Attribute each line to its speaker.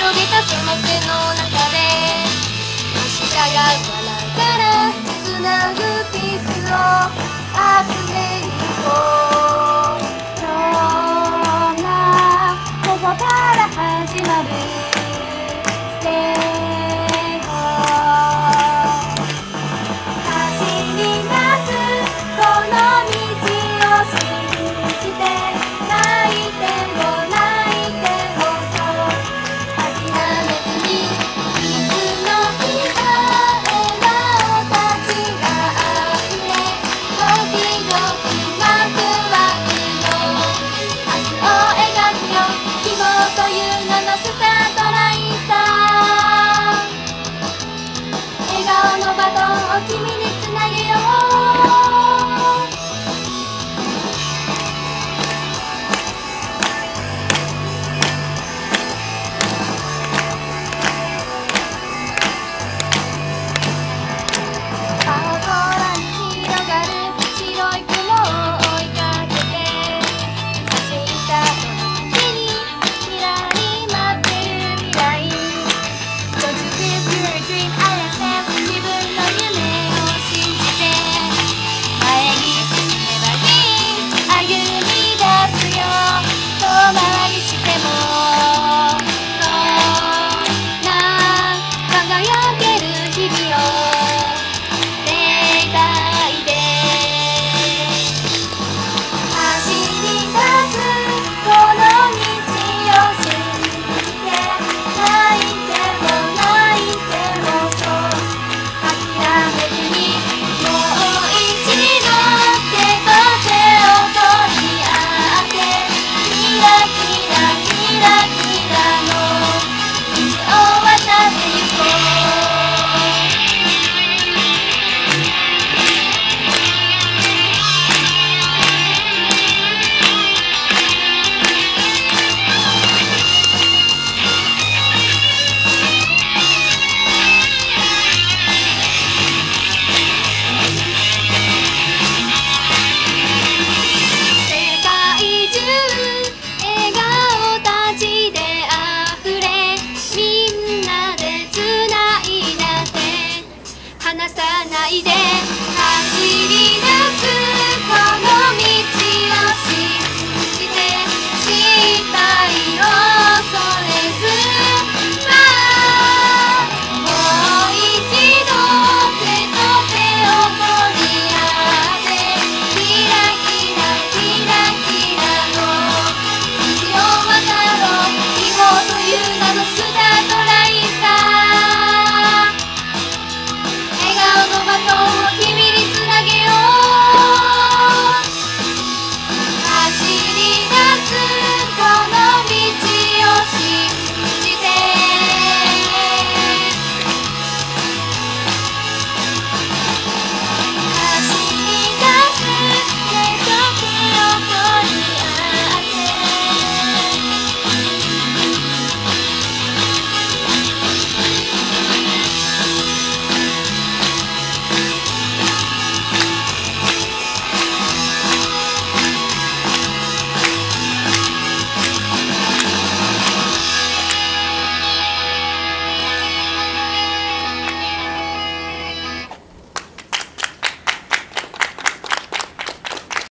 Speaker 1: 広げたその手の中で明日が笑うから繋ぐピースを集めに行こう。今日がここから始まる。なげよう